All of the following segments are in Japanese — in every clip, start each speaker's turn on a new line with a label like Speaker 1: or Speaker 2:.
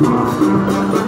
Speaker 1: Thank you.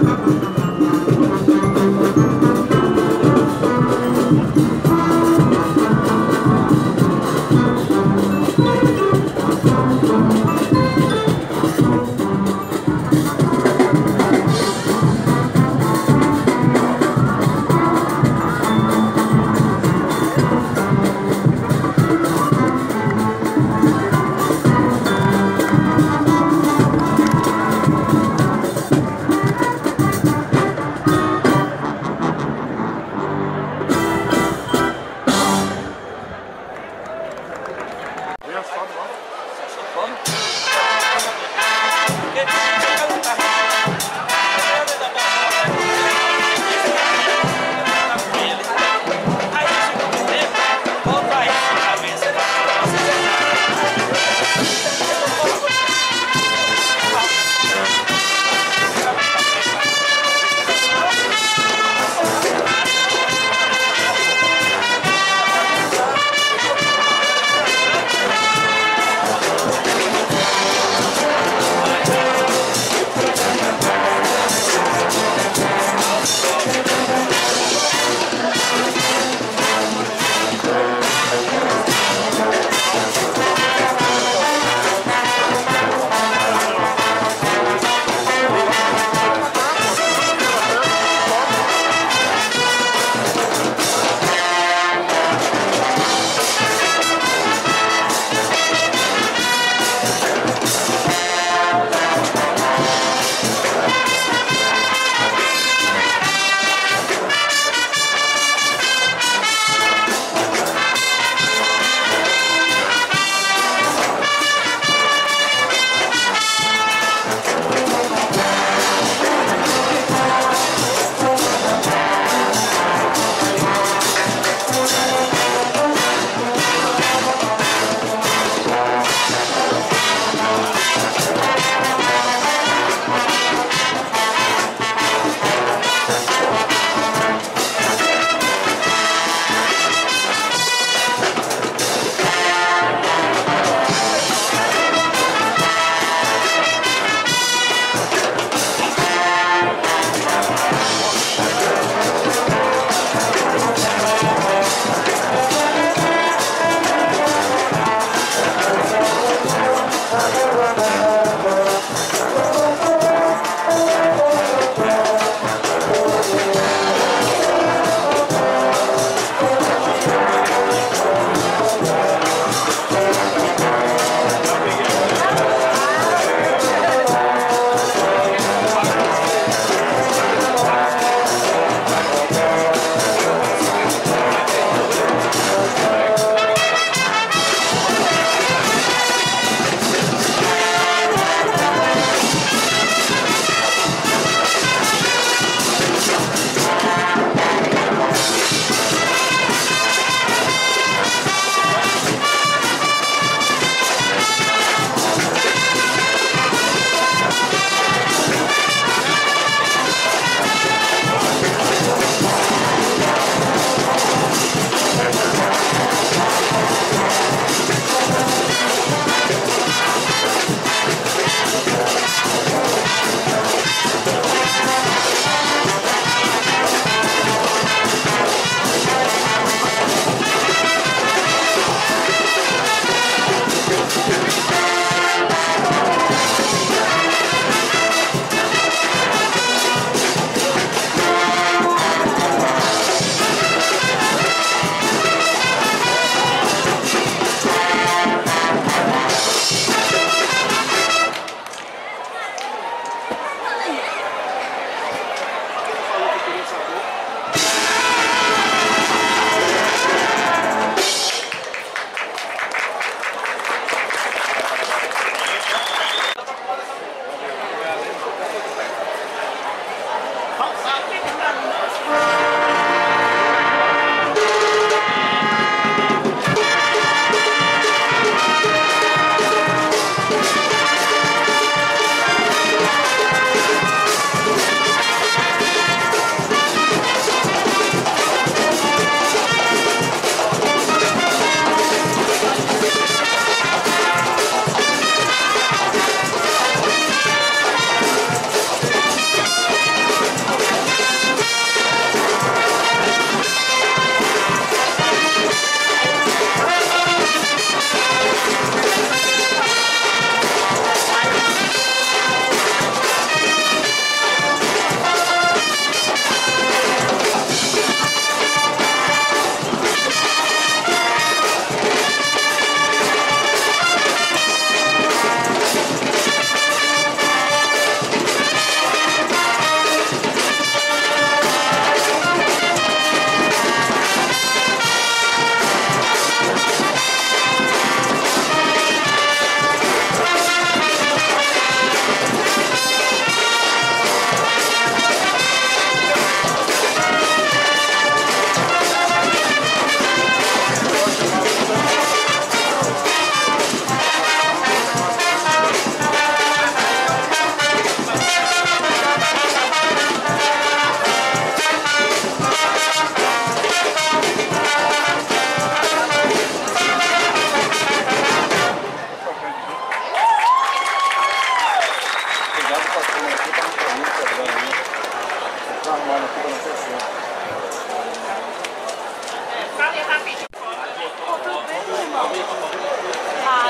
Speaker 2: ま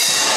Speaker 2: す。